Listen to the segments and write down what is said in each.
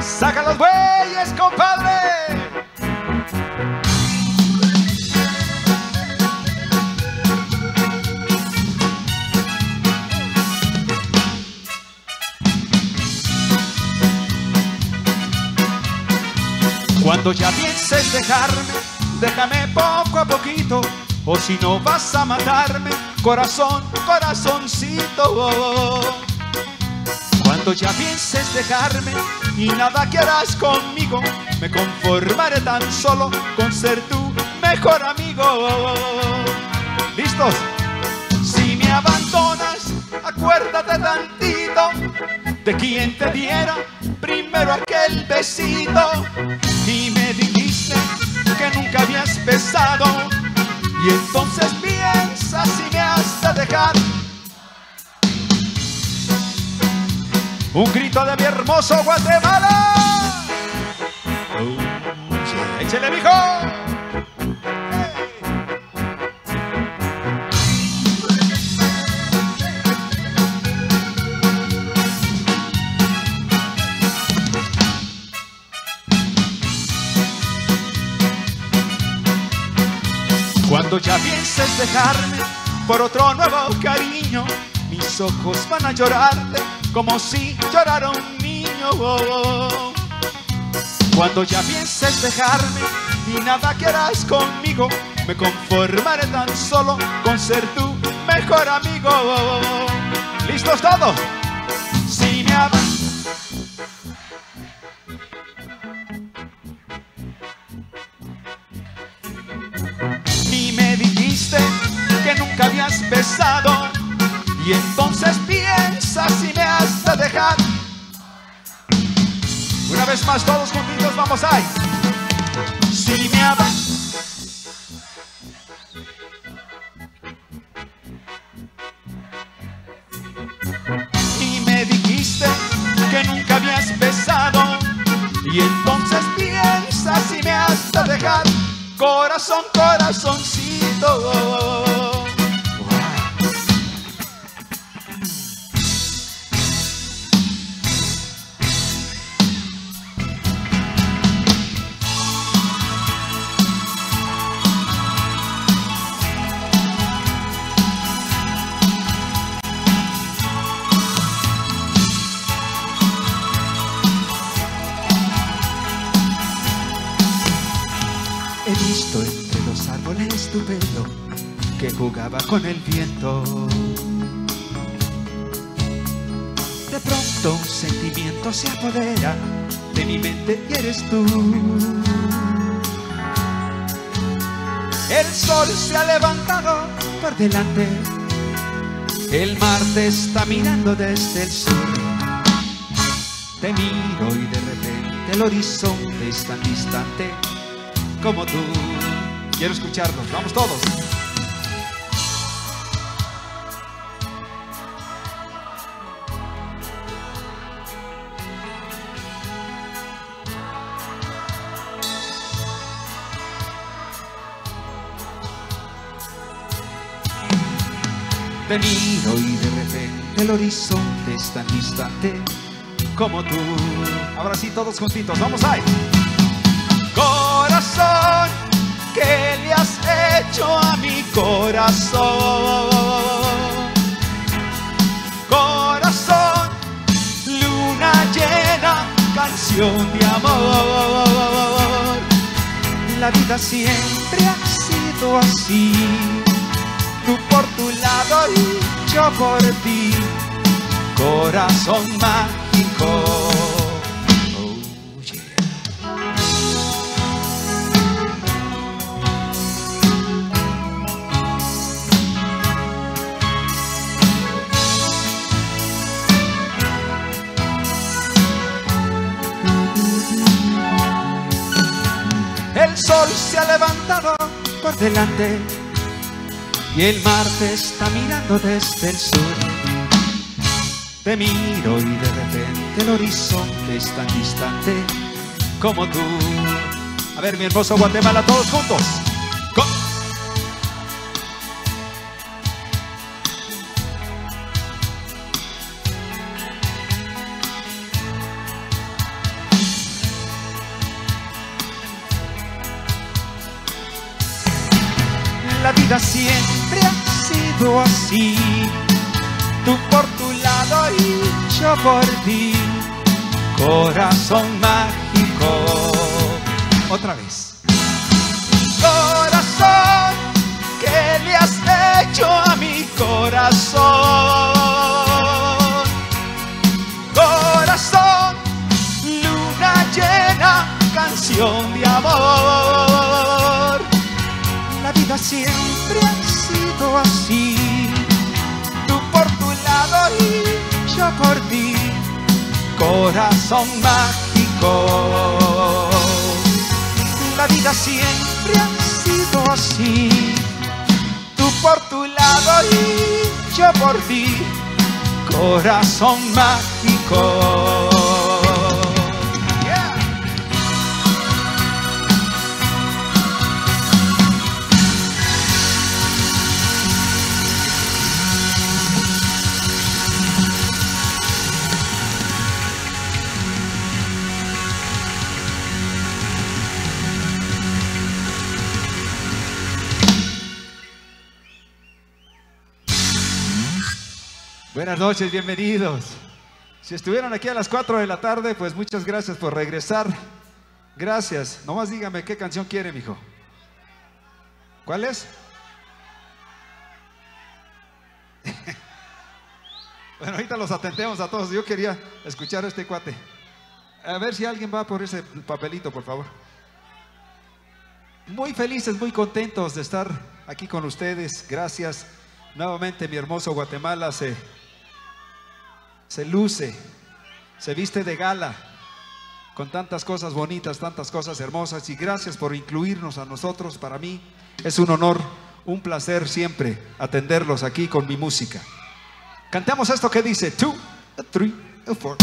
Saca los bueyes, compadre. Cuando ya pienses dejarme, déjame poco a poquito, o si no vas a matarme, corazón, corazoncito. Cuando ya pienses dejarme y nada que harás conmigo, me conformaré tan solo con ser tu mejor amigo. ¿Listos? Si me abandonas, acuérdate tantito de quien te diera primero aquel besito y me dijiste que nunca habías besado y entonces piensa si me has de dejar un grito de mi hermoso Guatemala. Oh, mijo. Cuando ya pienses dejarme por otro nuevo cariño, mis ojos van a llorarte como si llorara un niño. Cuando ya pienses dejarme y nada quieras conmigo, me conformaré tan solo con ser tu mejor amigo. ¿Listos todos? Si me amas. Me dijiste que nunca habías besado y entonces piensa si me has de dejar. Una vez más todos juntitos vamos ahí. Si me amas. Y me dijiste que nunca habías besado y entonces piensa si me has de dejar. Corazón, corazoncito. Con el viento. De pronto un sentimiento se apodera de mi mente y eres tú. El sol se ha levantado por delante, el mar te está mirando desde el sur. Te miro y de repente el horizonte es tan distante como tú. Quiero escucharlos, vamos todos. Y de repente el horizonte es tan distante como tú. Ahora sí, todos juntitos, vamos ahí. Corazón, ¿qué le has hecho a mi corazón? Corazón, luna llena, canción de amor. La vida siempre ha sido así, por tu lado y yo por ti. Corazón mágico. Oh. El sol se ha levantado por delante y el mar te está mirando desde el sur. Te miro y de repente el horizonte es tan distante como tú. A ver, mi hermoso Guatemala, todos juntos. La vida siempre sido así. Tú por tu lado y yo por ti. Corazón mágico. Otra vez. Corazón, ¿qué le has hecho a mi corazón? Corazón, luna llena, canción de amor. La vida siempre ha sido así. Tú por tu lado y yo por ti. Corazón mágico. La vida siempre ha sido así. Tú por tu lado y yo por ti. Corazón mágico. Buenas noches, bienvenidos. Si estuvieron aquí a las 4 de la tarde, pues muchas gracias por regresar. Gracias. Nomás dígame qué canción quiere, mijo. ¿Cuál es? bueno, ahorita los atendemos a todos. Yo quería escuchar este cuate. A ver si alguien va por ese papelito, por favor. Muy felices, muy contentos de estar aquí con ustedes. Gracias. Nuevamente mi hermoso Guatemala se, se luce, se viste de gala con tantas cosas bonitas, tantas cosas hermosas y gracias por incluirnos a nosotros. Para mí es un honor, un placer siempre atenderlos aquí con mi música. Cantamos esto que dice, two, a three, a four.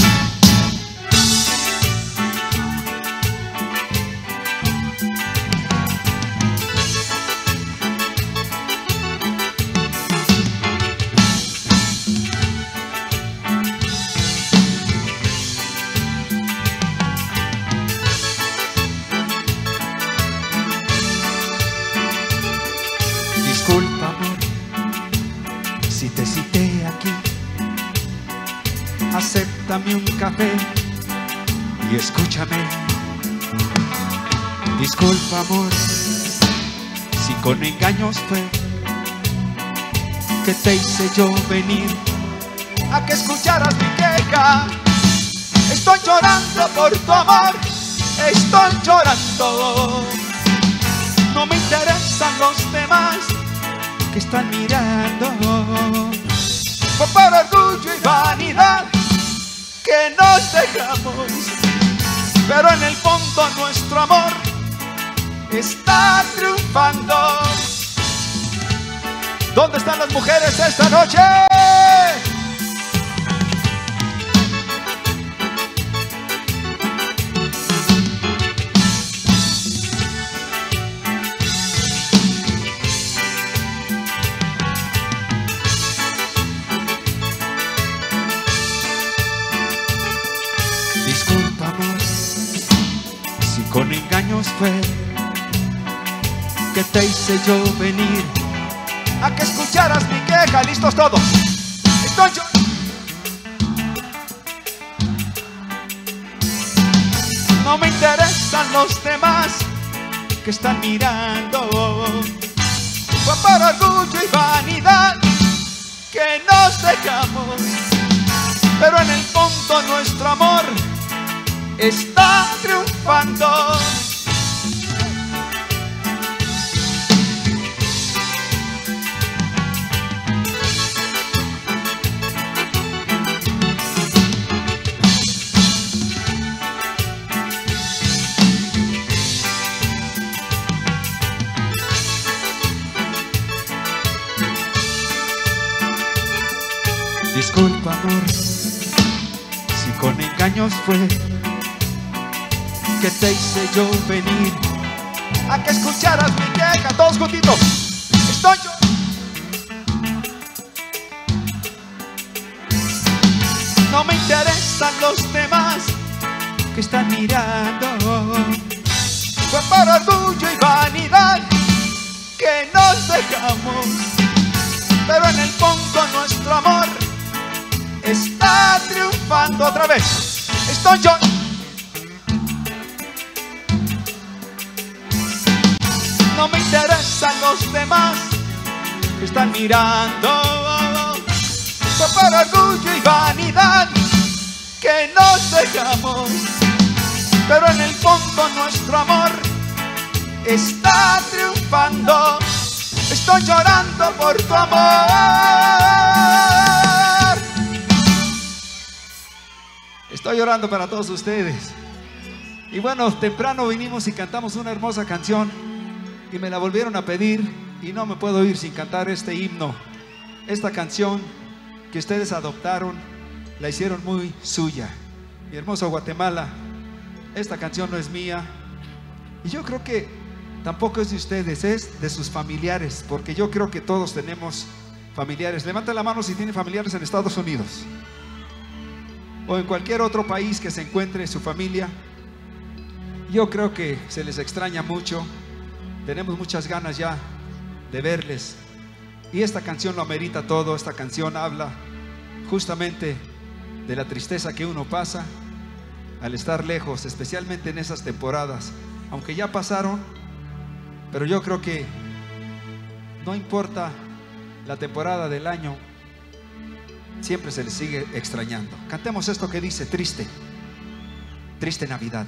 Acéptame un café y escúchame. Disculpa, amor, si con engaños fue que te hice yo venir a que escucharas mi queja. Estoy llorando por tu amor, estoy llorando. No me interesan los demás que están mirando. Por orgullo y vanidad que nos dejamos. Pero en el fondo nuestro amor está triunfando. ¿Dónde están las mujeres esta noche? Que te hice yo venir a que escucharas mi queja. ¿Listos todos? Estoy yo. No me interesan los demás que están mirando. Fue por orgullo y vanidad que nos dejamos. Pero en el fondo nuestro amor está triunfando. Si con engaños fue que te hice yo venir a que escucharas mi queja, todos juntitos. Estoy yo. No me interesan los demás que están mirando. Fue por orgullo y vanidad que nos dejamos, pero en el fondo nuestro amor está triunfando otra vez. Estoy yo. No me interesan los demás que están mirando por orgullo y vanidad que nos dejamos, pero en el fondo nuestro amor está triunfando. Estoy llorando por tu amor. Estoy llorando para todos ustedes. Y bueno, temprano vinimos y cantamos una hermosa canción y me la volvieron a pedir y no me puedo ir sin cantar este himno, esta canción que ustedes adoptaron, la hicieron muy suya. Mi hermoso Guatemala, esta canción no es mía y yo creo que tampoco es de ustedes, es de sus familiares, porque yo creo que todos tenemos familiares. Levanten la mano si tienen familiares en Estados Unidos o en cualquier otro país que se encuentre su familia. Yo creo que se les extraña mucho, tenemos muchas ganas ya de verles. Y esta canción lo amerita todo, esta canción habla justamente de la tristeza que uno pasa al estar lejos, especialmente en esas temporadas, aunque ya pasaron, pero yo creo que no importa la temporada del año, siempre se les sigue extrañando. Cantemos esto que dice, triste, triste Navidad.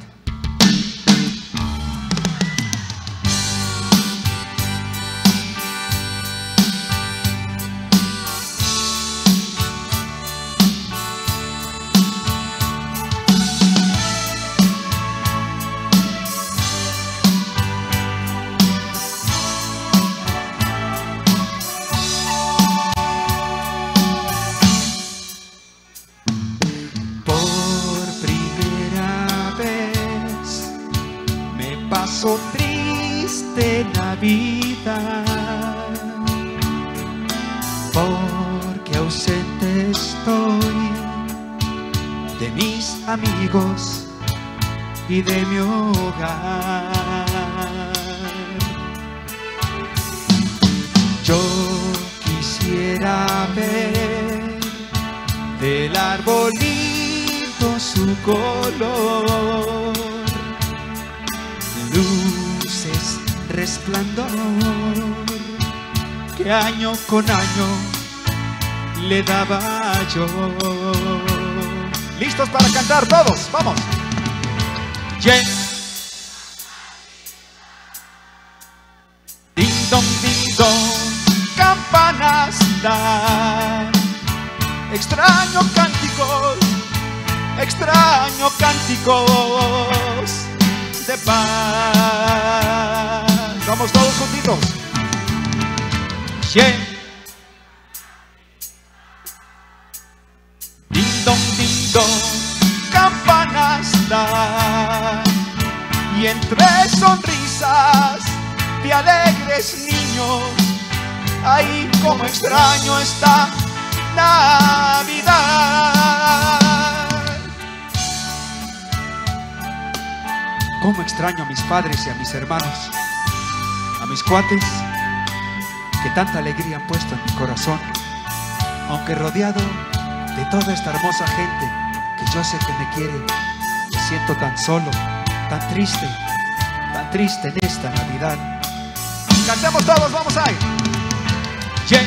Año con año le daba yo. ¿Listos para cantar todos? Vamos. Yen. Ding dong, ding dong, campanas dan extraño cánticos, extraño cánticos de paz. Dong, campanas dan y entre sonrisas de alegres niños, ahí como extraño está Navidad. Cómo extraño a mis padres y a mis hermanos, a mis cuates, que tanta alegría han puesto en mi corazón, aunque rodeado de toda esta hermosa gente yo sé que me quiere, me siento tan solo, tan triste, tan triste en esta Navidad. Cantemos todos, vamos ahí. Yeah.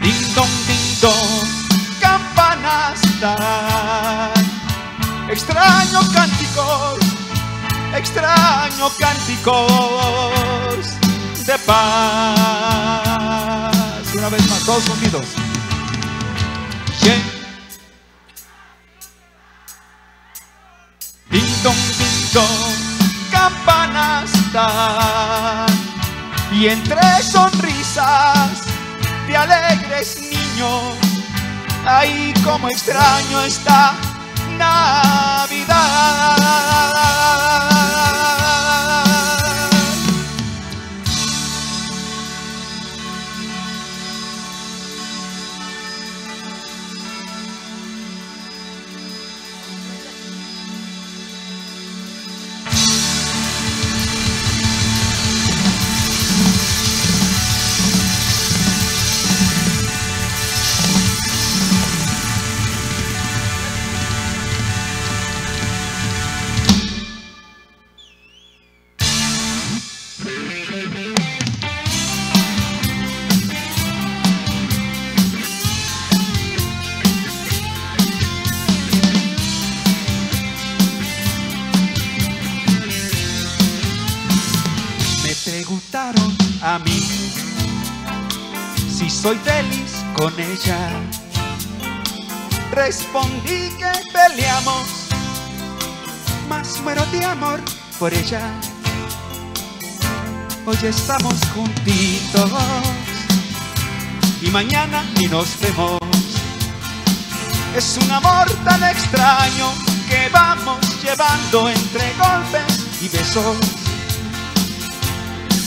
Ding dong, ding dong, campanas dan. Extraño cánticos, extraño cánticos de paz. Una vez más, todos unidos. Campanas dan. Y entre sonrisas de alegres niños, ahí como extraño está Navidad. Soy feliz con ella. Respondí que peleamos, más muero de amor por ella. Hoy estamos juntitos y mañana ni nos vemos. Es un amor tan extraño que vamos llevando entre golpes y besos.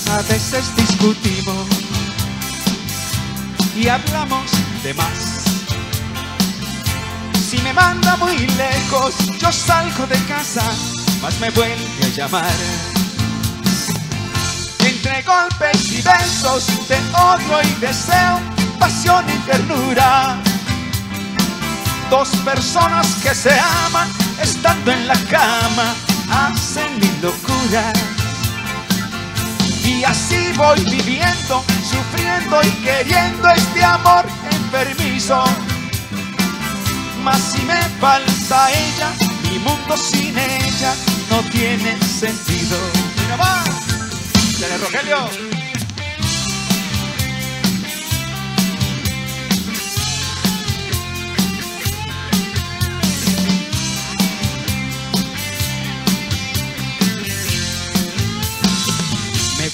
A veces discutimos y hablamos de más. Si me manda muy lejos, yo salgo de casa, más me vuelve a llamar. Entre golpes y besos, de odio y deseo, pasión y ternura. Dos personas que se aman estando en la cama hacen mi locura. Y así voy viviendo, sufriendo y queriendo este amor enfermizo. Mas si me falta ella, mi mundo sin ella no tiene sentido. Mira más, Rogelio.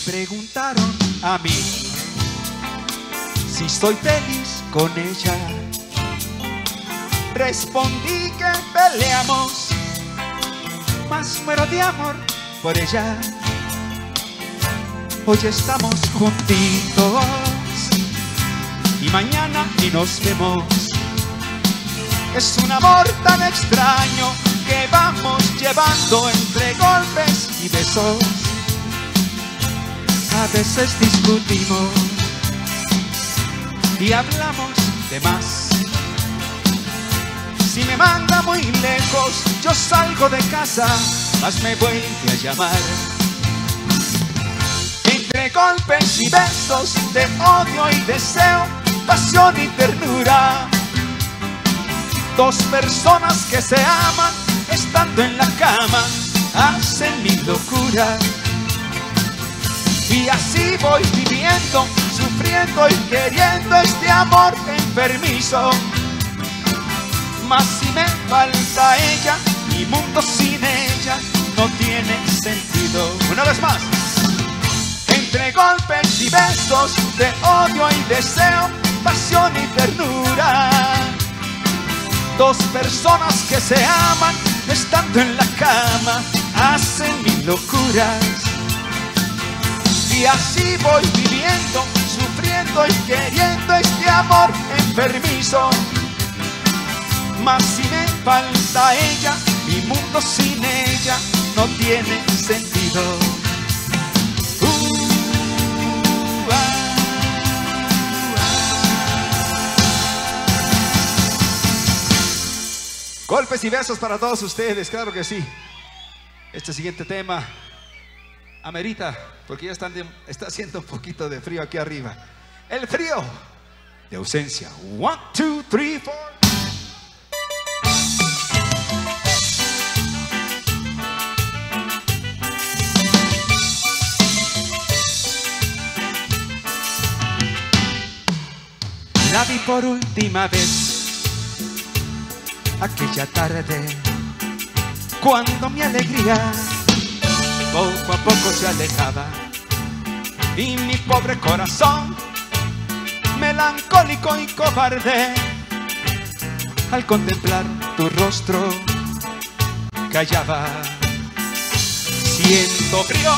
Preguntaron a mí si estoy feliz con ella. Respondí que peleamos, más muero de amor por ella. Hoy estamos juntitos y mañana ni nos vemos. Es un amor tan extraño que vamos llevando entre golpes y besos. A veces discutimos y hablamos de más. Si me manda muy lejos, yo salgo de casa, más me vuelve a llamar. Entre golpes y besos de odio y deseo, pasión y ternura. Dos personas que se aman estando en la cama hacen mi locura. Y así voy viviendo, sufriendo y queriendo este amor enfermizo. Mas si me falta ella, mi mundo sin ella no tiene sentido. Una vez más. Entre golpes y besos de odio y deseo, pasión y ternura. Dos personas que se aman estando en la cama hacen mil locuras. Y así voy viviendo, sufriendo y queriendo este amor enfermizo. Mas si me falta ella, mi mundo sin ella no tiene sentido. Uh, ah. Golpes y besos para todos ustedes, claro que sí. Este siguiente tema amerita, porque ya está haciendo un poquito de frío aquí arriba. El frío de ausencia. One, two, three, four. La vi por última vez aquella tarde cuando mi alegría poco a poco se alejaba. Y mi pobre corazón melancólico y cobarde al contemplar tu rostro callaba. Siento frío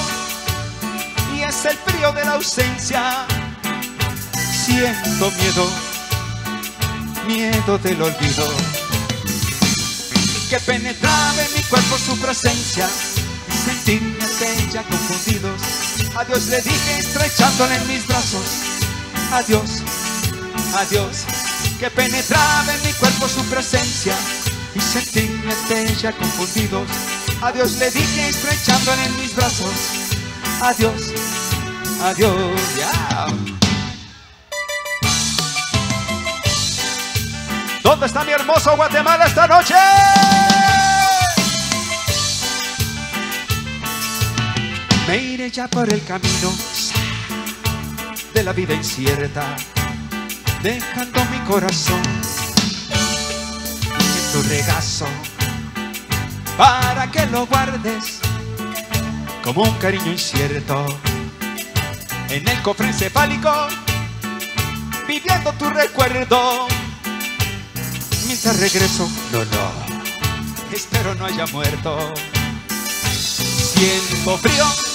y es el frío de la ausencia. Siento miedo miedo del olvido. Que penetraba en mi cuerpo su presencia y sentirme ella confundidos. Adiós le dije estrechándole en mis brazos. Adiós, adiós, que penetraba en mi cuerpo su presencia y sentirme ella confundidos. Adiós le dije estrechándole en mis brazos. Adiós, adiós, ya. ¿Dónde está mi hermoso Guatemala esta noche? Me iré ya por el camino de la vida incierta. dejando mi corazón en tu regazo para que lo guardes como un cariño incierto. En el cofre encefálico viviendo tu recuerdo. Mientras regreso no no espero no haya muerto. Siento frío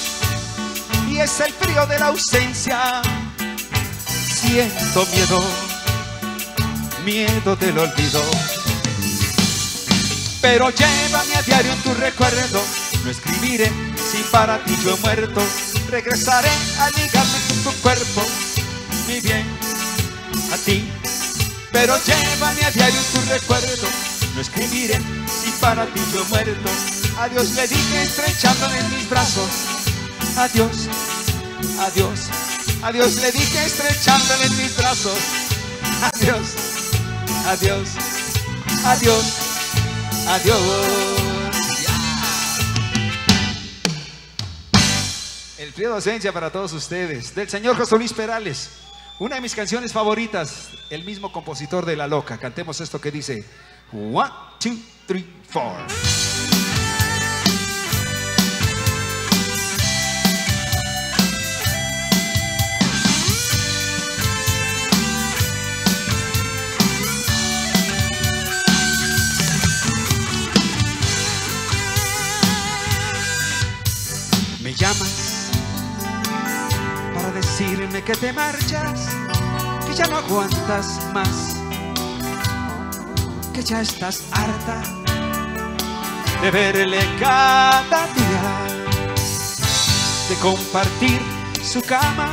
es el frío de la ausencia siento miedo miedo del olvido pero llévame a diario en tu recuerdo. No escribiré si para ti yo he muerto. Regresaré a ligarme con tu cuerpo, mi bien, a ti. Pero llévame a diario en tu recuerdo. No escribiré si para ti yo he muerto. Adiós le dije estrechándole en mis brazos. Adiós, adiós, adiós le dije estrechándole en mis brazos. Adiós, adiós, adiós. Adiós. El frío de ausencia para todos ustedes, del señor José Luis Perales. Una de mis canciones favoritas, el mismo compositor de La Loca. Cantemos esto que dice: One, two, three, four. Llamas para decirme que te marchas, que ya no aguantas más, que ya estás harta de verle cada día, de compartir su cama,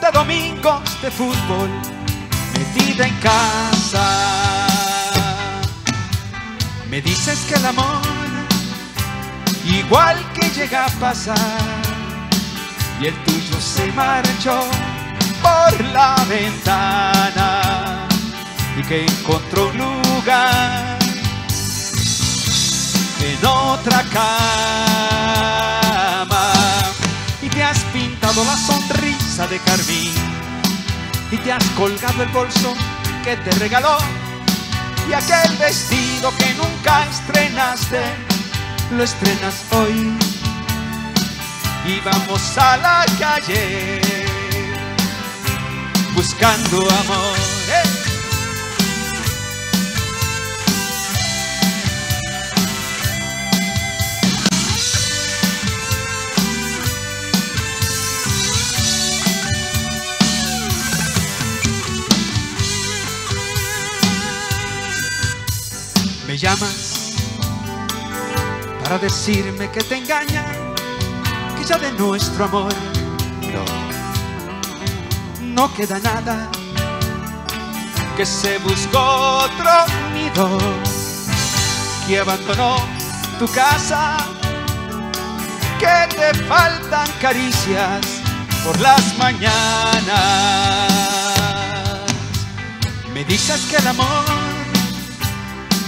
de domingos de fútbol, metida en casa. Me dices que el amor igual que llega a pasar. Y el tuyo se marchó por la ventana y que encontró un lugar en otra cama. Y te has pintado la sonrisa de carmín y te has colgado el bolso que te regaló y aquel vestido que nunca estrenaste lo estrenas hoy y vamos a la calle buscando amor. ¡Eh! Me llamas para decirme que te engaña, que ya de nuestro amor no, no queda nada, que se buscó otro nido, que abandonó tu casa, que te faltan caricias por las mañanas. Me dices que el amor,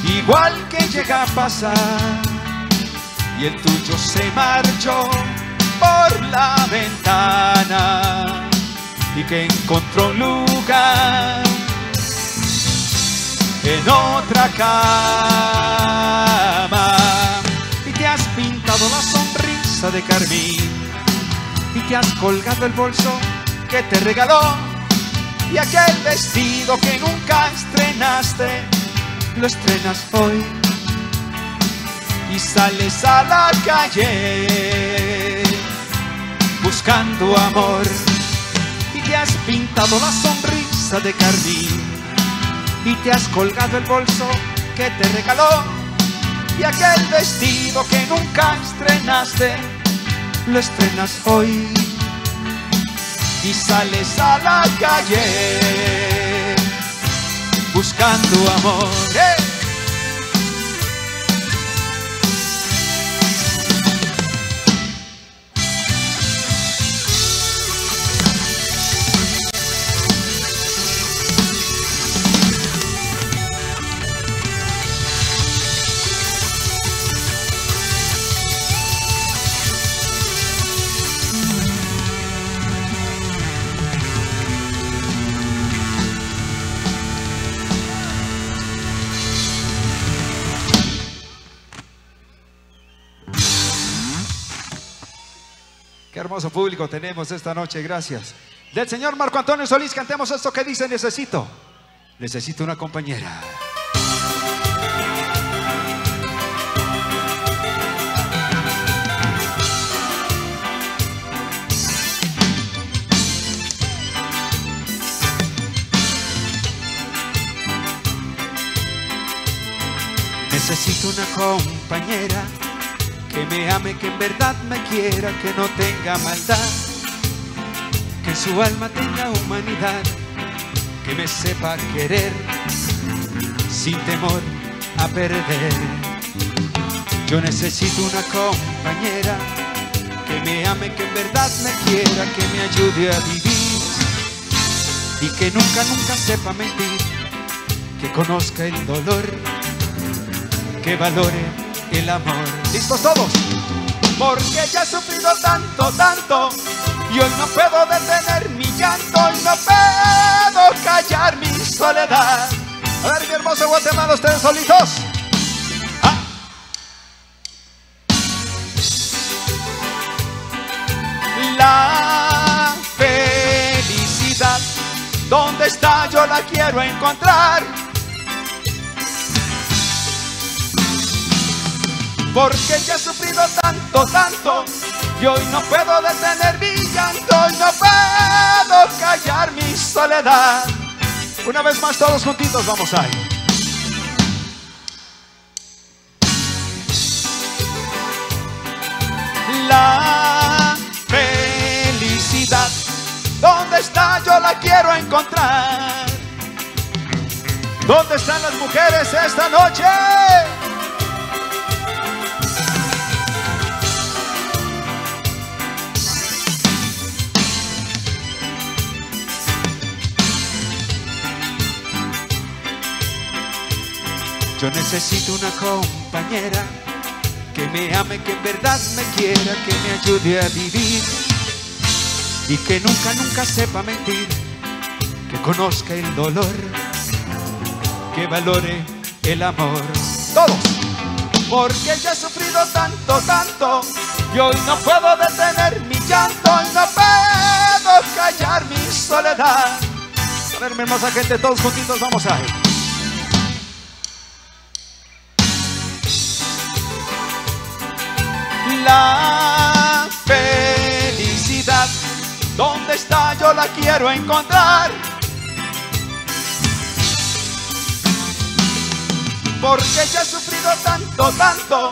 igual que llega a pasar, y el tuyo se marchó por la ventana y que encontró lugar en otra cama. Y te has pintado la sonrisa de carmín y te has colgado el bolso que te regaló y aquel vestido que nunca estrenaste lo estrenas hoy y sales a la calle buscando amor y te has pintado la sonrisa de carmín y te has colgado el bolso que te regaló y aquel vestido que nunca estrenaste lo estrenas hoy y sales a la calle buscando amor. ¡Eh! Hermoso público tenemos esta noche, gracias. Del señor Marco Antonio Solís cantemos esto que dice necesito. Necesito una compañera. Necesito una compañera que me ame, que en verdad me quiera, que no tenga maldad, que su alma tenga humanidad, que me sepa querer sin temor a perder. Yo necesito una compañera que me ame, que en verdad me quiera, que me ayude a vivir y que nunca, nunca sepa mentir, que conozca el dolor que valore el amor. ¿Listos todos? Porque ya he sufrido tanto, tanto, y hoy no puedo detener mi llanto, y no puedo callar mi soledad. A ver, mi hermoso Guatemala, ustedes solitos. Ah. La felicidad, ¿dónde está? Yo la quiero encontrar porque ya he sufrido tanto, tanto, y hoy no puedo detener mi llanto, y no puedo callar mi soledad. Una vez más, todos juntitos, vamos ahí. La felicidad, ¿dónde está? Yo la quiero encontrar. ¿Dónde están las mujeres esta noche? Yo necesito una compañera que me ame, que en verdad me quiera, que me ayude a vivir y que nunca, nunca sepa mentir, que conozca el dolor, que valore el amor. Todos, porque ya he sufrido tanto, tanto, y hoy no puedo detener mi llanto, y no puedo callar mi soledad. A ver, mi hermosa gente, todos juntitos vamos a ir. Felicidad. ¿Dónde está? Yo la quiero encontrar. Porque ya he sufrido tanto, tanto,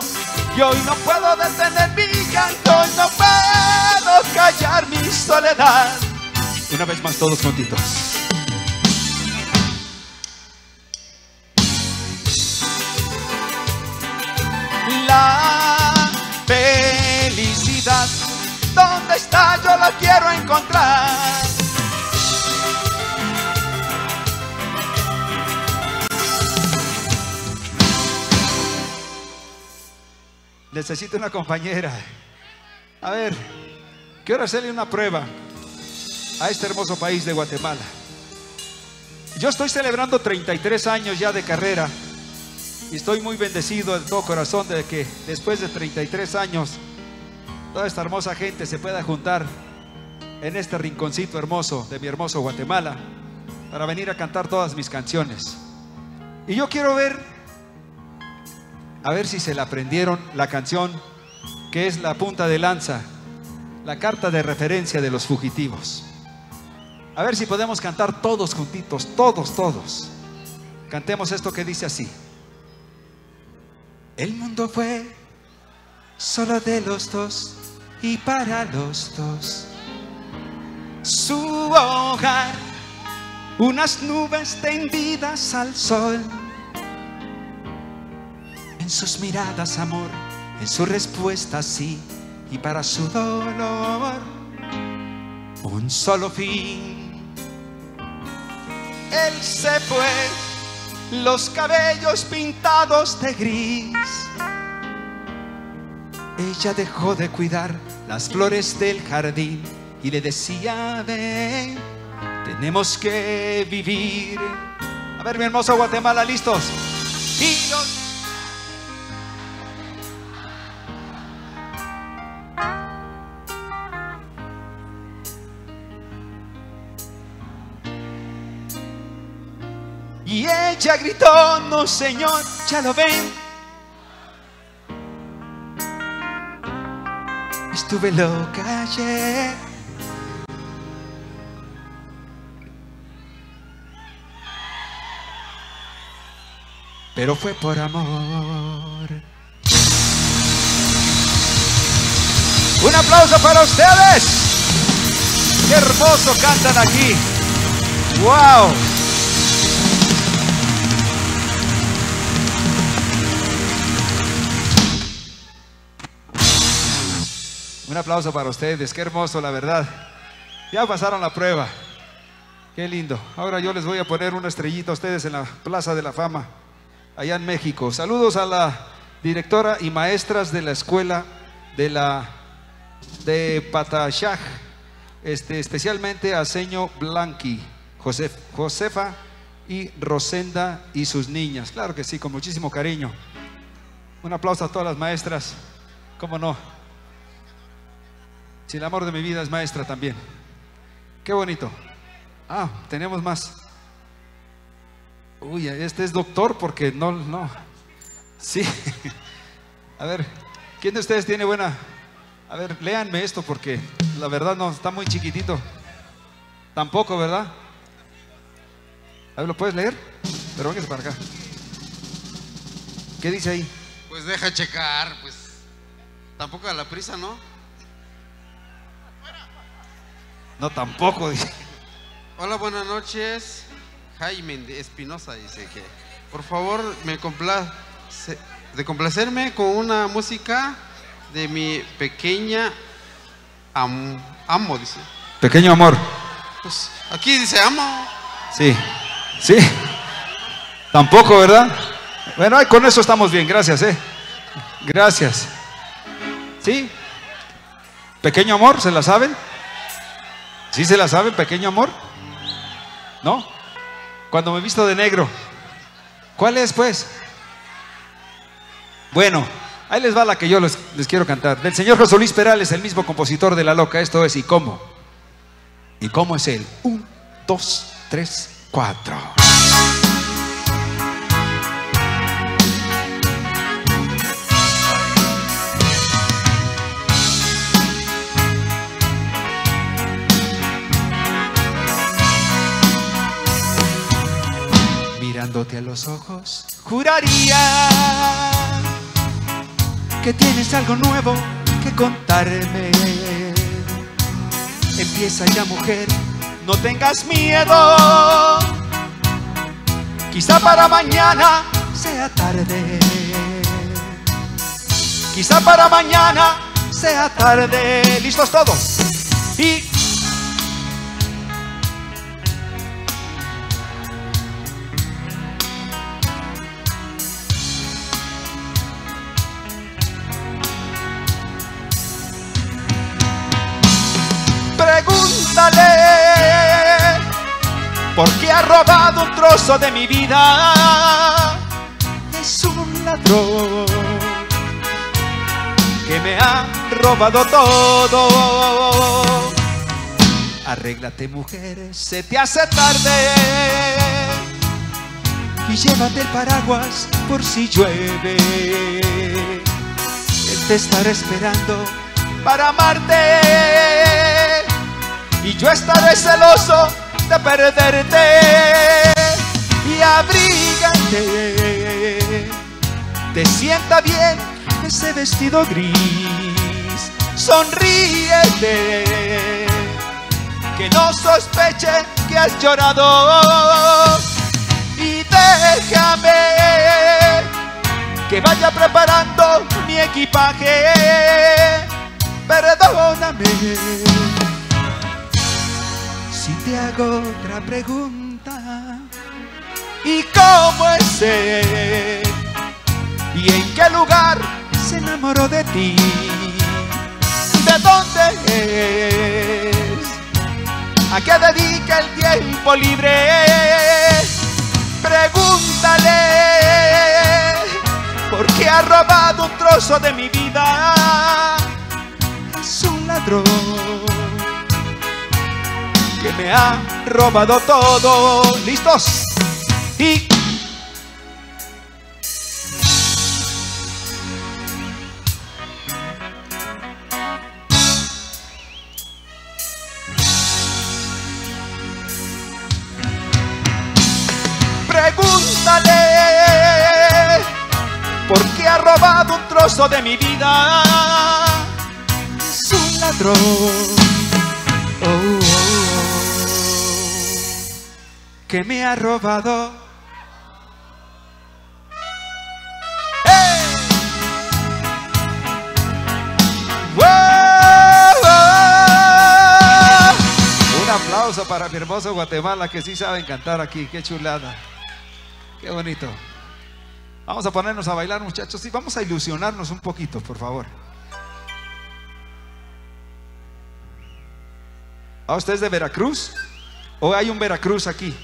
y hoy no puedo detener mi llanto, y no puedo callar mi soledad. Una vez más, todos juntitos. La ¿Dónde está? Yo la quiero encontrar. Necesito una compañera. A ver, quiero hacerle una prueba a este hermoso país de Guatemala. Yo estoy celebrando 33 años ya de carrera y estoy muy bendecido de todo corazón de que después de 33 años toda esta hermosa gente se pueda juntar en este rinconcito hermoso de mi hermoso Guatemala para venir a cantar todas mis canciones. Y yo quiero ver, a ver si se la aprendieron la canción que es la punta de lanza, la carta de referencia de los fugitivos. A ver si podemos cantar todos juntitos, todos, todos. Cantemos esto que dice así. El mundo fue solo de los dos y para los dos. Su hogar, unas nubes tendidas al sol. En sus miradas amor, en su respuesta sí y para su dolor un solo fin. Él se fue los cabellos pintados de gris. Ella dejó de cuidar las flores del jardín y le decía, ven, tenemos que vivir. A ver, mi hermoso Guatemala, listos. Y los... Y ella gritó, no señor, ya lo ven, Estuve loca ayer. Pero fue por amor. Un aplauso para ustedes. Qué hermoso cantan aquí. ¡Wow! Un aplauso para ustedes, qué hermoso la verdad. Ya pasaron la prueba. Qué lindo. Ahora yo les voy a poner una estrellita a ustedes en la Plaza de la Fama, allá en México. Saludos a la directora y maestras de la escuela de la de Patachaj, este, especialmente a Seño Blanqui, Josef, Josefa y Rosenda y sus niñas. Claro que sí, con muchísimo cariño. Un aplauso a todas las maestras. ¿Cómo no? Si el amor de mi vida es maestra también. Qué bonito. Ah, tenemos más. Uy, este es doctor porque no, no. Sí. A ver, ¿quién de ustedes tiene buena? A ver, léanme esto porque la verdad no, está muy chiquitito. Tampoco, ¿verdad? A ver, ¿lo puedes leer? Pero véngase para acá. ¿Qué dice ahí? Pues deja checar, pues. Tampoco a la prisa, ¿no? No, tampoco. Dice. Hola, buenas noches. Jaime Espinosa dice que, por favor, me complace de complacerme con una música de mi pequeña am- amo, dice. Pequeño amor. Pues aquí dice amo. Sí, sí. Tampoco, ¿verdad? Bueno, ay, con eso estamos bien, gracias, ¿eh? Gracias. ¿Sí? Pequeño amor, ¿se la saben? ¿Sí se la saben, pequeño amor? ¿No? Cuando me visto de negro. ¿Cuál es, pues? Bueno, ahí les va la que yo les, les quiero cantar. Del señor José Luis Perales, el mismo compositor de La Loca. Esto es ¿Y cómo? ¿Y cómo es él? Un, dos, tres, cuatro. Mirándote a los ojos, juraría que tienes algo nuevo que contarme. Empieza ya mujer, no tengas miedo. Quizá para mañana sea tarde. Quizá para mañana sea tarde. ¿Listos todos? Y pregúntale por qué ha robado un trozo de mi vida. Es un ladrón que me ha robado todo. Arréglate mujer, se te hace tarde. Y llévate el paraguas por si llueve. Él te estará esperando para amarte. Y yo estaré celoso de perderte. Y abrígate. Te sienta bien ese vestido gris. Sonríete. Que no sospeche que has llorado. Y déjame que vaya preparando mi equipaje. Perdóname si te hago otra pregunta. ¿Y cómo es él? ¿Y en qué lugar se enamoró de ti? ¿De dónde es? ¿A qué dedica el tiempo libre? Pregúntale por qué ha robado un trozo de mi vida. Es un ladrón que me ha robado todo. ¿Listos? Y... Pregúntale por qué ha robado un trozo de mi vida. Es un ladrón que me ha robado. Un aplauso para mi hermoso Guatemala que sí saben cantar aquí. Qué chulada. Qué bonito. Vamos a ponernos a bailar, muchachos, y vamos a ilusionarnos un poquito, por favor. ¿A ustedes de Veracruz? ¿O hay un Veracruz aquí?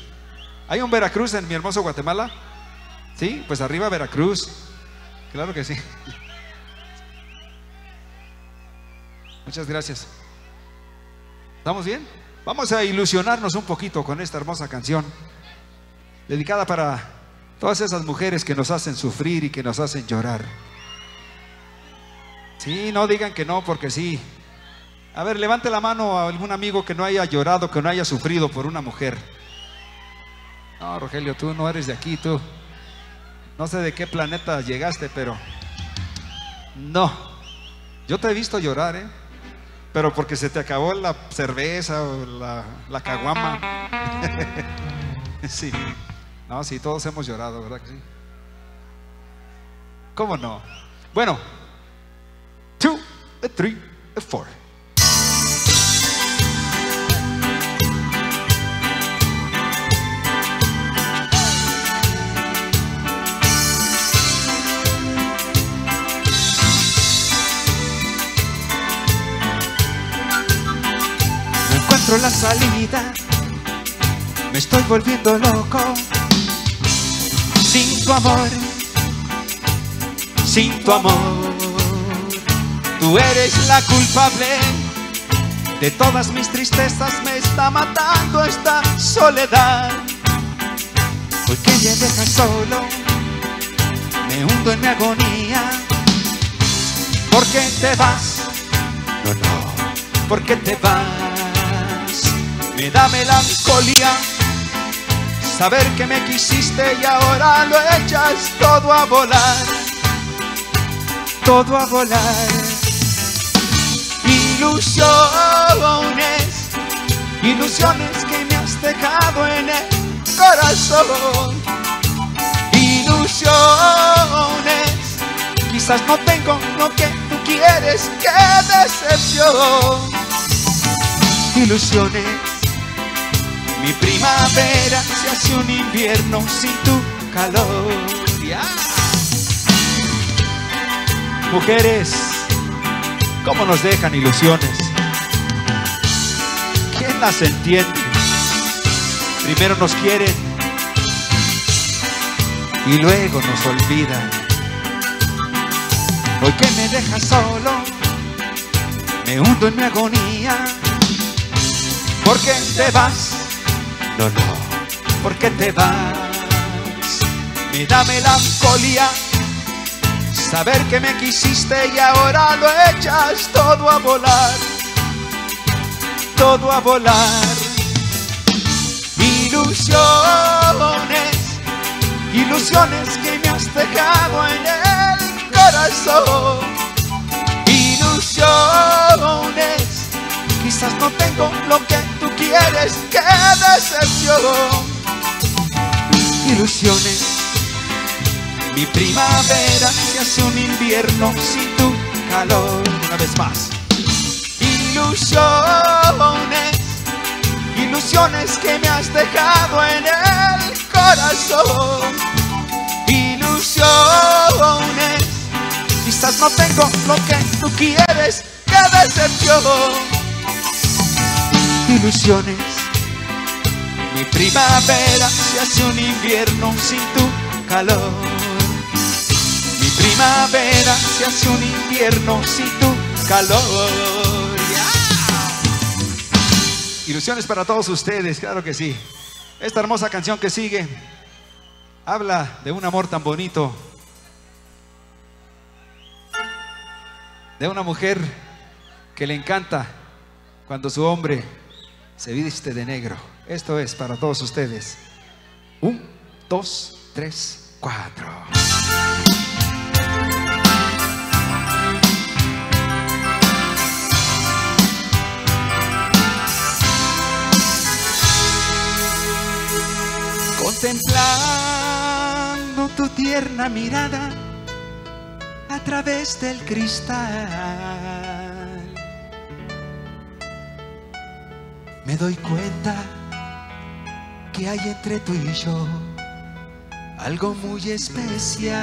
¿Hay un Veracruz en mi hermoso Guatemala? ¿Sí? Pues arriba Veracruz. Claro que sí. Muchas gracias. ¿Estamos bien? Vamos a ilusionarnos un poquito con esta hermosa canción, dedicada para Todas esas mujeres que nos hacen sufrir y que nos hacen llorar. Sí, no digan que no, porque sí. A ver, levante la mano a algún amigo que no haya llorado, que no haya sufrido por una mujer. No, Rogelio, tú no eres de aquí, tú. No sé de qué planeta llegaste, pero... No. Yo te he visto llorar, ¿eh? Pero porque se te acabó la cerveza o la, la caguama. sí. No, sí, todos hemos llorado, ¿verdad que sí? ¿Cómo no? Bueno, two, three, four. Encuentro la salida, me estoy volviendo loco sin tu amor, sin tu amor. Tú eres la culpable de todas mis tristezas, me está matando esta soledad. Hoy que me dejas solo, me hundo en mi agonía. ¿Por qué te vas? No, no, ¿por qué te vas? Me da melancolía saber que me quisiste y ahora lo echas todo a volar, todo a volar. Ilusiones, ilusiones que me has dejado en el corazón. Ilusiones, quizás no tengo lo que tú quieres, qué decepción. Ilusiones mi primavera se hace un invierno sin tu calor. Mujeres, ¿cómo nos dejan ilusiones? ¿Quién las entiende? Primero nos quieren y luego nos olvidan. Hoy que me dejas solo, me hundo en mi agonía. ¿Por qué te vas? No, no, ¿por qué te vas? Me da melancolía saber que me quisiste y ahora lo echas todo a volar, todo a volar. Ilusiones, ilusiones que me has dejado en el corazón. Ilusiones, quizás no tengo lo que quieres, qué decepción. Ilusiones, mi primavera se hace un invierno sin tu calor. Una vez más. Ilusiones, ilusiones que me has dejado en el corazón. Ilusiones, quizás no tengo lo que tú quieres, qué decepción ilusiones. Mi primavera se hace un invierno sin tu calor. Mi primavera se hace un invierno sin tu calor. Ilusiones para todos ustedes, claro que sí. Esta hermosa canción que sigue habla de un amor tan bonito, de una mujer que le encanta cuando su hombre se viste de negro. Esto es para todos ustedes. Un, dos, tres, cuatro. Contemplando tu tierna mirada a través del cristal Me doy cuenta que hay entre tú y yo algo muy especial.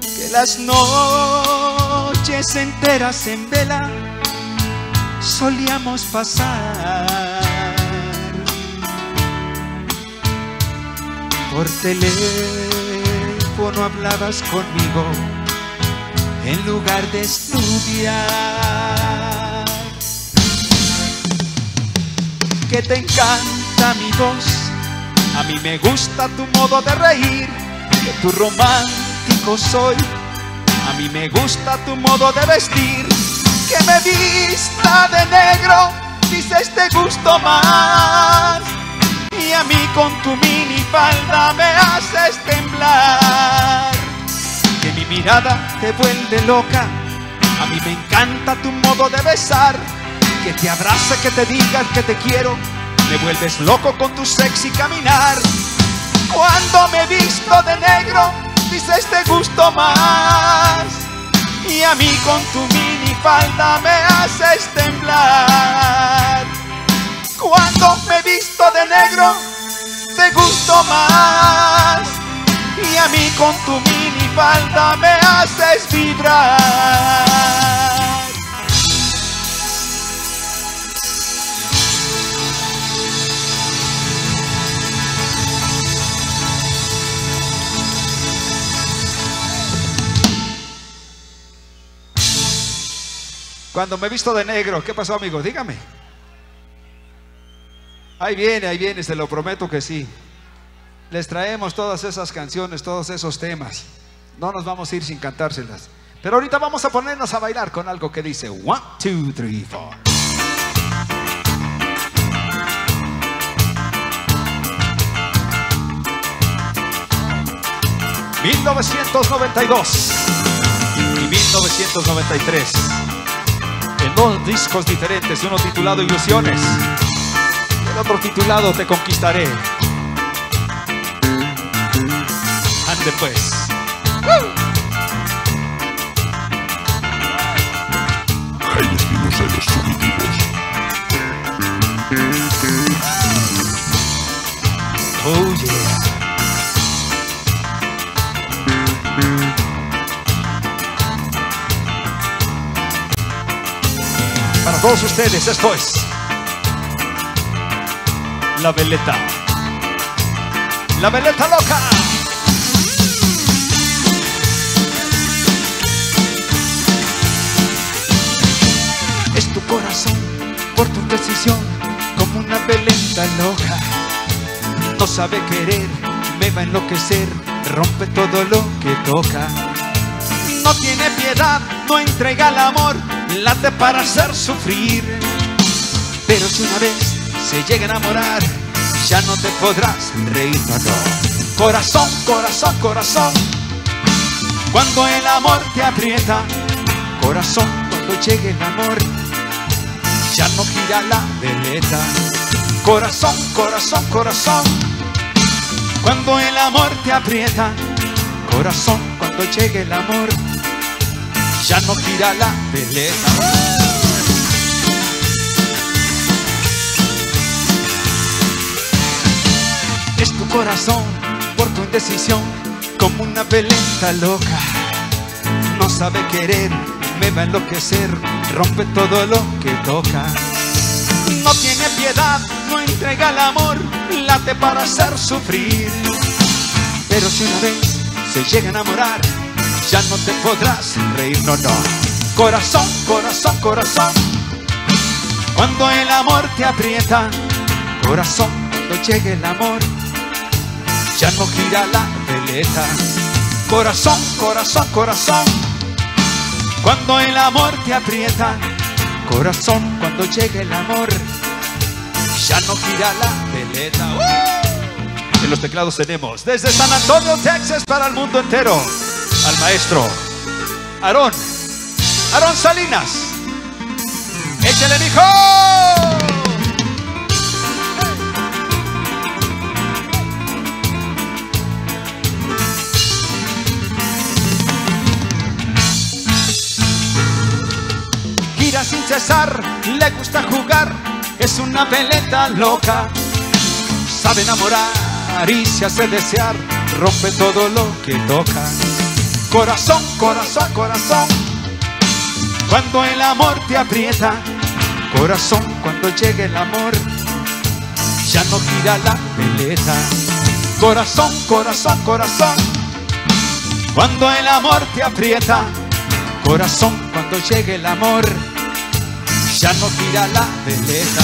Que las noches enteras en vela solíamos pasar. Por teléfono hablabas conmigo en lugar de estudiar. Que te encanta mi voz, a mí me gusta tu modo de reír, que tu romántico soy, a mí me gusta tu modo de vestir, que me vista de negro, dices te gusto más, y a mí con tu minifalda me haces temblar mirada te vuelve loca. A mí me encanta tu modo de besar, que te abrace, que te diga que te quiero. Me vuelves loco con tu sexy caminar. Cuando me visto de negro, dices te gusto más. Y a mí con tu minifalda me haces temblar. Cuando me visto de negro, te gusto más. Y a mí con tu minifalda me haces vibrar. Cuando me he visto de negro, ¿qué pasó, amigo? Dígame. Ahí viene, ahí viene, se lo prometo que sí. Les traemos todas esas canciones, todos esos temas. No nos vamos a ir sin cantárselas. Pero ahorita vamos a ponernos a bailar con algo que dice one, two, three, four. ...1992 y 1993... ...en dos discos diferentes... ...uno titulado Ilusiones... ...el otro titulado Te Conquistaré... Ande pues. Jaime Espinosa y los fugitivos. Oh yeah. Para todos ustedes, esto es La Veleta. La Veleta Loca. Como una veleta loca. No sabe querer, me va a enloquecer, rompe todo lo que toca. No tiene piedad, no entrega el amor, late para hacer sufrir. Pero si una vez se llega a enamorar, ya no te podrás reír. Corazón, corazón, corazón, cuando el amor te aprieta, corazón, cuando llegue el amor, ya no gira la veleta. Corazón, corazón, corazón, cuando el amor te aprieta, corazón, cuando llegue el amor, ya no gira la veleta. Es tu corazón por tu indecisión, como una veleta loca. No sabe querer, me enloquecer, rompe todo lo que toca. No tiene piedad, no entrega el amor, late para hacer sufrir. Pero si una vez se llega a enamorar, ya no te podrás reír, no, no. Corazón, corazón, corazón, cuando el amor te aprieta, corazón, cuando llegue el amor, ya no gira la veleta. Corazón, corazón, corazón, cuando el amor te aprieta, corazón, cuando llegue el amor, ya no gira la veleta. ¡Uh! En los teclados tenemos desde San Antonio, Texas, para el mundo entero, al maestro Aarón, Aarón Salinas. Échale, mijo. Besar, le gusta jugar, es una veleta loca. Sabe enamorar y se hace desear, rompe todo lo que toca. Corazón, corazón, corazón, cuando el amor te aprieta. Corazón, cuando llegue el amor, ya no gira la veleta. Corazón, corazón, corazón, cuando el amor te aprieta. Corazón, cuando llegue el amor, ya no gira la veleta.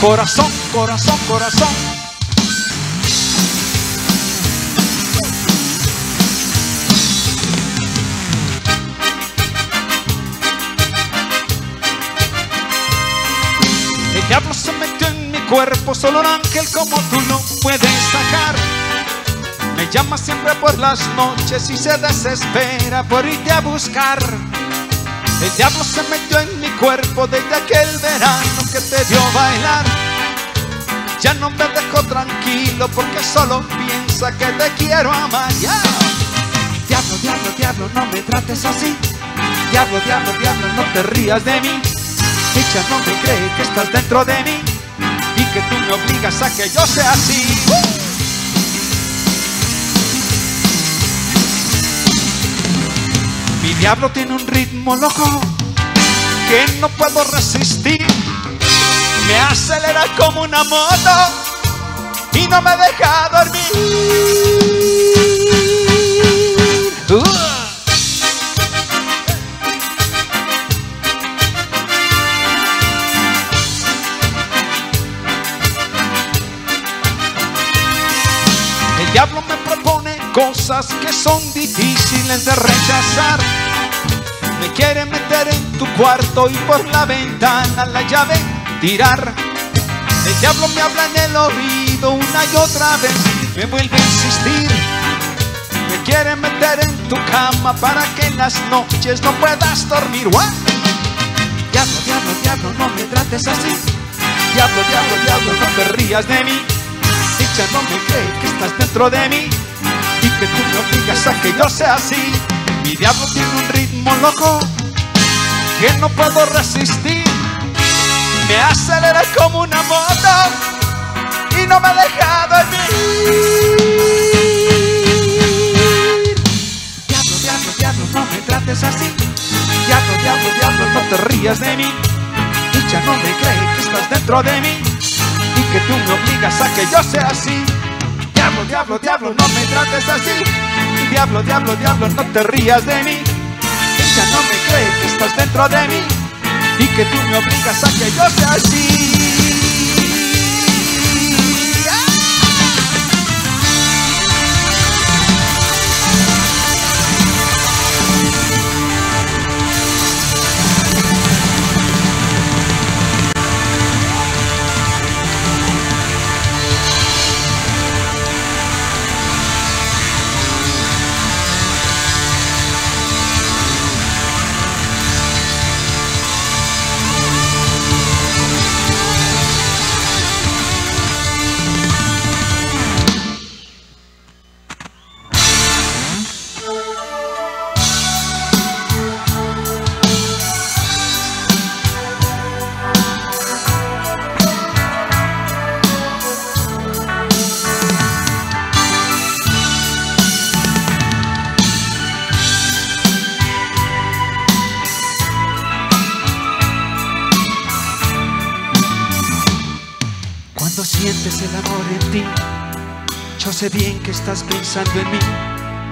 Corazón, corazón, corazón. El diablo se metió en mi cuerpo, solo un ángel como tú no puedes sacar. Me llama siempre por las noches y se desespera por irte a buscar. El diablo se metió en mi cuerpo desde aquel verano que te dio bailar. Ya no me dejo tranquilo porque solo piensa que te quiero amar. Diablo, diablo, diablo, no me trates así. Diablo, diablo, diablo, no te rías de mí. Ella no me cree que estás dentro de mí y que tú me obligas a que yo sea así. Mi diablo tiene un ritmo loco que no puedo resistir. Me acelera como una moto y no me deja dormir. Uh. Cosas que son difíciles de rechazar. Me quiere meter en tu cuarto y por la ventana la llave tirar. El diablo me habla en el oído una y otra vez, me vuelve a insistir. Me quiere meter en tu cama para que en las noches no puedas dormir. ¿What? Diablo, diablo, diablo, no me trates así. Diablo, diablo, diablo, no te rías de mí. Ella no me cree que estás dentro de mí y que tú me obligas a que yo sea así. Mi diablo tiene un ritmo loco que no puedo resistir. Me acelera como una moto y no me deja dormir. Diablo, diablo, diablo, no me trates así. Diablo, diablo, diablo, no te rías de mí. Ella no me cree que estás dentro de mí y que tú me obligas a que yo sea así. Diablo, diablo, diablo, no me trates así. Diablo, diablo, diablo, no te rías de mí. Ella no me cree que estás dentro de mí y que tú me obligas a que yo sea así. Estás pensando en mí.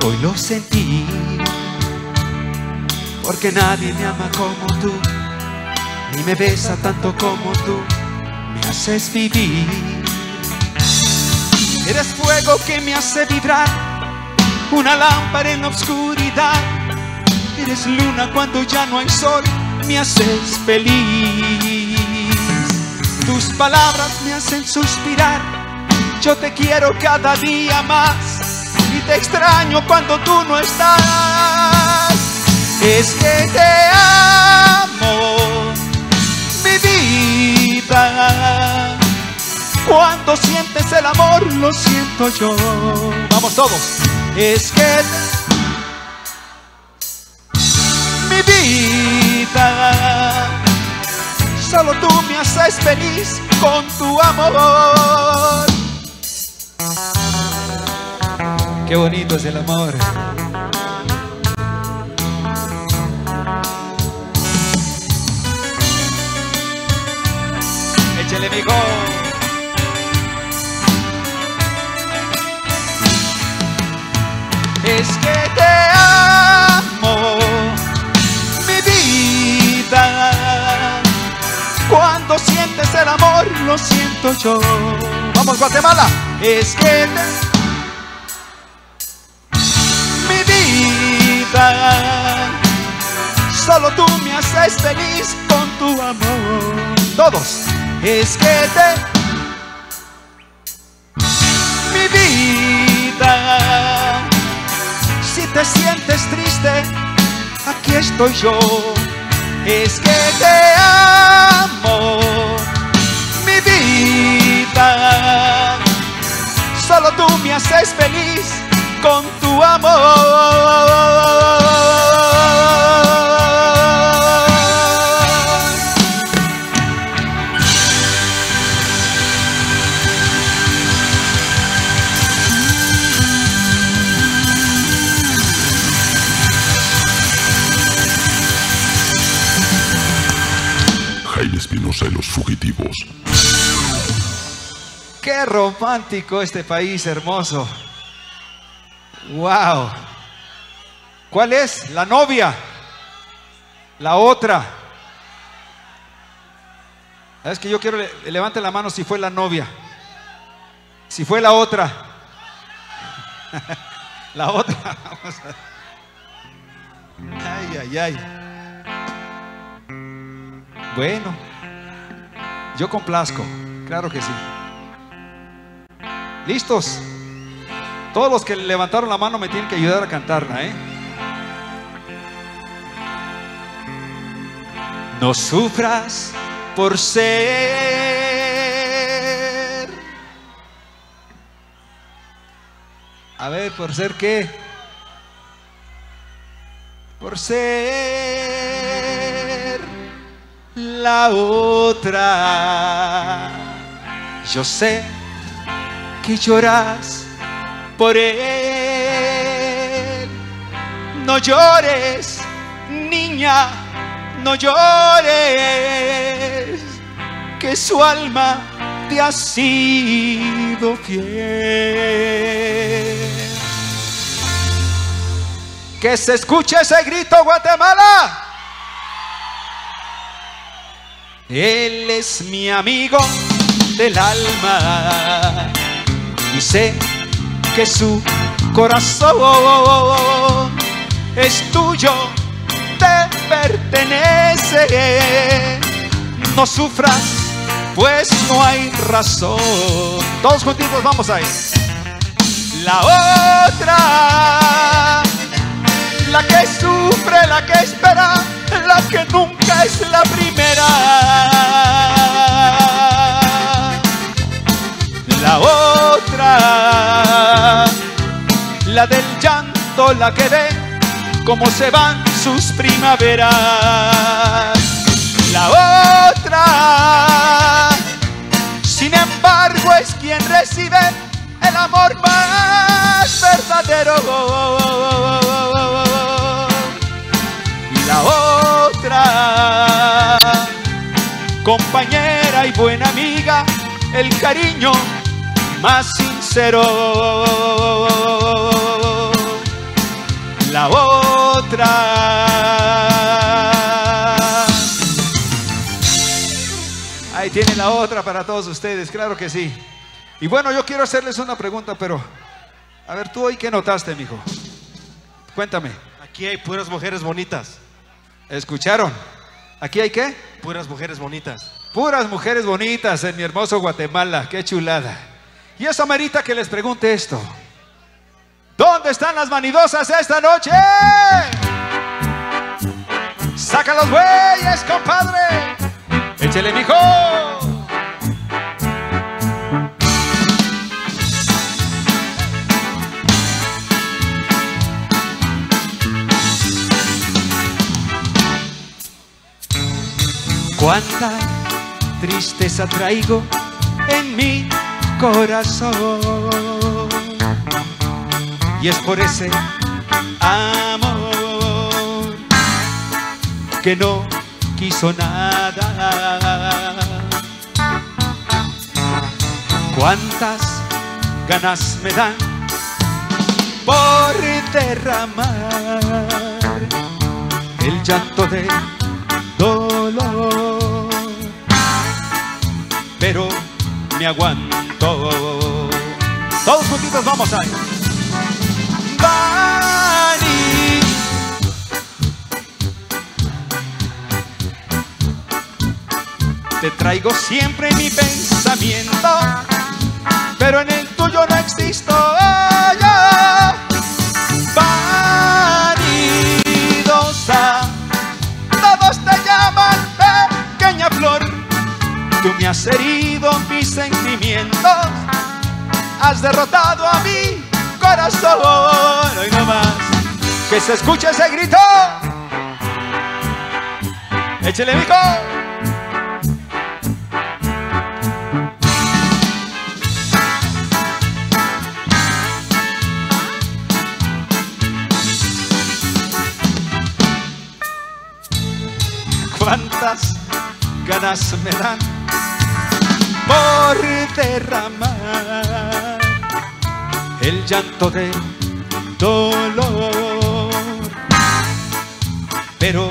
Hoy lo sentí, porque nadie me ama como tú, ni me besa tanto como tú, me haces vivir. Eres fuego que me hace vibrar, una lámpara en la oscuridad. Eres luna cuando ya no hay sol, me haces feliz. Tus palabras me hacen suspirar. Yo te quiero cada día más te extraño cuando tú no estás. Es que te amo, mi vida. Cuando sientes el amor, lo siento yo. Vamos todos. Es que mi vida, solo tú me haces feliz con tu amor. Qué bonito es el amor. Échale, mijo. Es que te amo, mi vida. Cuando sientes el amor, lo siento yo. Vamos, Guatemala. Es que te Solo tú me haces feliz con tu amor. Todos. Es que te. Mi vida. Si te sientes triste, aquí estoy yo. Es que te amo. Mi vida. Solo tú me haces feliz con tu amor. Espinosa y los fugitivos. Qué romántico este país hermoso. Wow. ¿Cuál es? La novia. La otra. Es que yo quiero le- levante la mano si fue la novia. Si fue la otra. la otra. Ay, ay, ay. Bueno. Yo complazco. Claro que sí. ¿Listos? Todos los que levantaron la mano me tienen que ayudar a cantarla, ¿eh? No sufras por ser. A ver, ¿por ser qué? Por ser la otra. Yo sé que lloras por él. No llores, niña, no llores, que su alma te ha sido fiel. Que se escuche ese grito, Guatemala. Él es mi amigo del alma y sé que su corazón es tuyo, te pertenece. No sufras, pues no hay razón. Todos juntitos vamos ahí. La otra, la que sufre, la que espera, la que nunca es la primera. La otra, la del llanto, la que ve cómo se van sus primaveras. La otra, sin embargo, es quien recibe el amor más verdadero. Compañera y buena amiga, el cariño más sincero. La otra. Ahí tiene la otra para todos ustedes, claro que sí. Y bueno, yo quiero hacerles una pregunta, pero a ver, tú hoy qué notaste, mijo. Cuéntame. Aquí hay puras mujeres bonitas. ¿Escucharon? ¿Aquí hay qué? Puras mujeres bonitas. Puras mujeres bonitas en mi hermoso Guatemala, qué chulada. Y eso amerita que les pregunte esto. ¿Dónde están las vanidosas esta noche? ¡Saca los bueyes, compadre! ¡Échele, mijo! Cuánta tristeza traigo en mi corazón. Y es por ese amor que no quiso nada. Cuántas ganas me dan por derramar el llanto de dolor, pero me aguanto. Todos juntitos vamos a Bani. Te traigo siempre mi pensamiento, pero en el tuyo no existo. Me has herido mis sentimientos, has derrotado a mi corazón. Hoy no más, que se escuche ese grito. Échele mico. cuántas ganas me dan por derramar el llanto de dolor, pero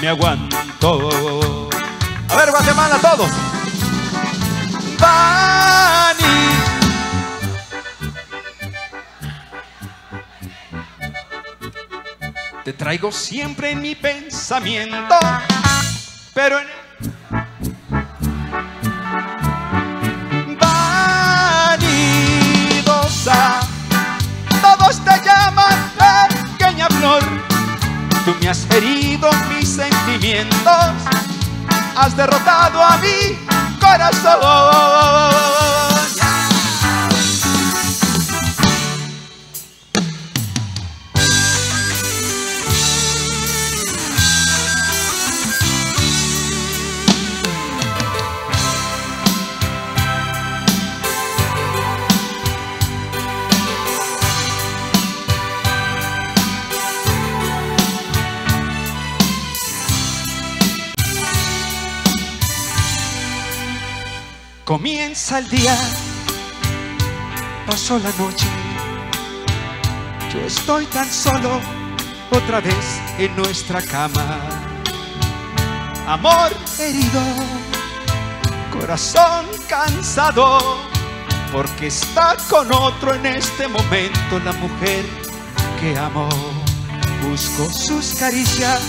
me aguanto. A ver, Guatemala, todos. Bani. Te traigo siempre en mi pensamiento, pero en me has herido mis sentimientos, has derrotado a mi corazón. Comienza el día, pasó la noche. Yo estoy tan solo otra vez en nuestra cama. Amor herido, corazón cansado, porque está con otro en este momento la mujer que amó. Busco sus caricias,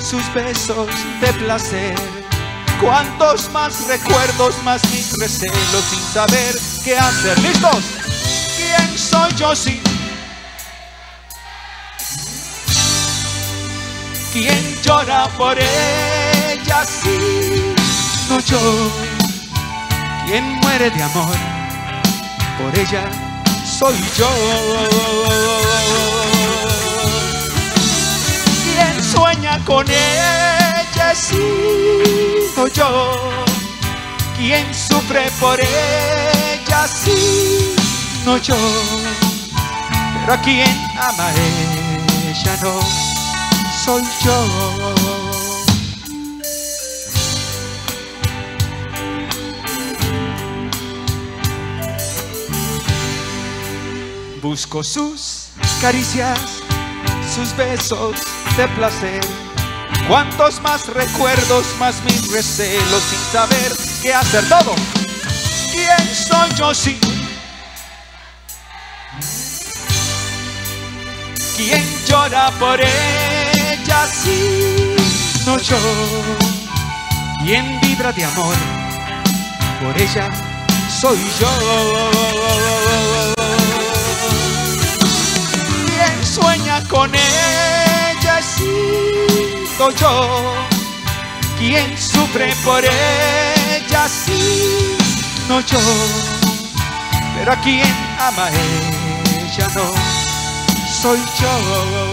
sus besos de placer. Cuántos más recuerdos, más mis recelos sin saber qué hacer. ¿Listos? ¿Quién soy yo sin? ¿Quién llora por ella si no yo? ¿Quién muere de amor? Por ella soy yo. ¿Quién sueña con ella yo? ¿Quién sufre por ella si no yo? Pero a quien ama ella no soy yo. Busco sus caricias, sus besos de placer. Cuantos más recuerdos, más mis recelos sin saber qué hacer todo. ¿Quién soy yo sin? ¿Quién llora por ella si no yo? ¿Quién vibra de amor? Por ella soy yo. ¿Quién sueña con ella yo quien sufre por ella, sí, no yo, pero a quien ama ella no soy yo.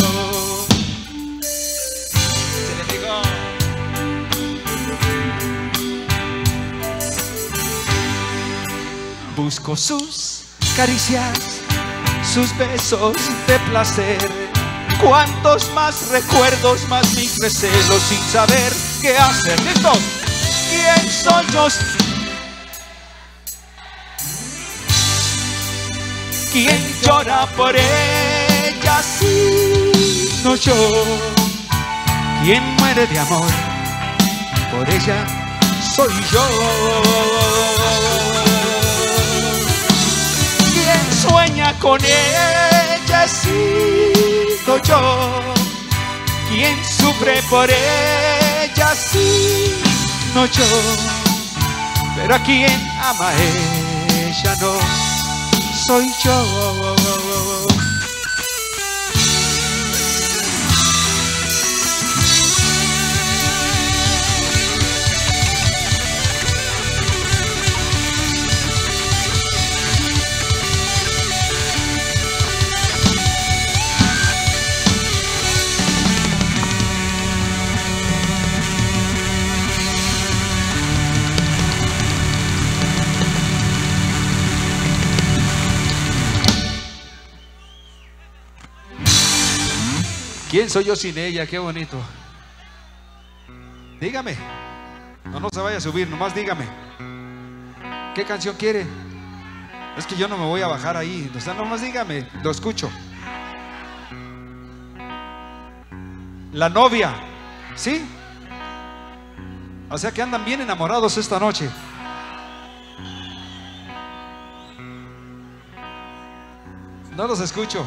Busco sus caricias, sus besos de placer Cuantos más recuerdos, más mis recelos sin saber qué hacer. ¿Listos? ¿Quién soy yo? ¿Quién llora por ella si no yo? ¿Quién muere de amor? Por ella soy yo. ¿Quién sueña con ella si no yo? ¿Quién sufre por ella si no yo? Pero a quien ama ella no soy yo. ¿Quién soy yo sin ella? Qué bonito. Dígame. No, no se vaya a subir, nomás dígame. ¿Qué canción quiere? Es que yo no me voy a bajar ahí. O sea, nomás dígame, lo escucho. La novia, ¿sí? O sea que andan bien enamorados esta noche. No los escucho.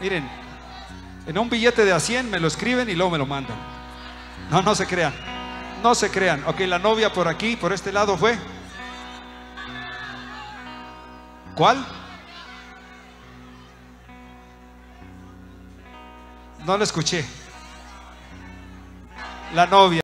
Miren, en un billete de a 100 me lo escriben y luego me lo mandan. No, no se crean. No se crean. Ok, la novia por aquí, por este lado fue. ¿Cuál? No lo escuché. La novia.